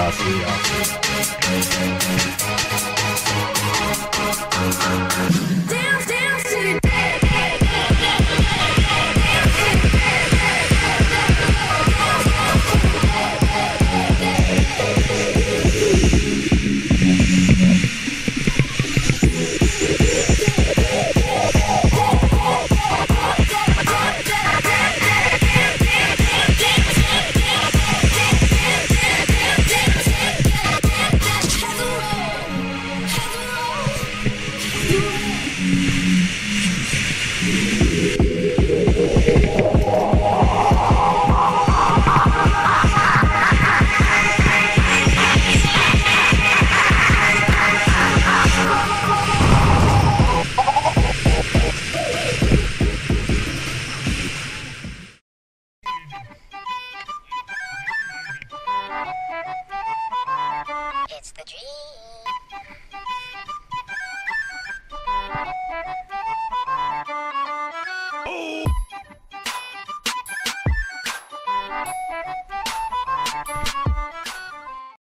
Dance, dance to It's the dream. Oh!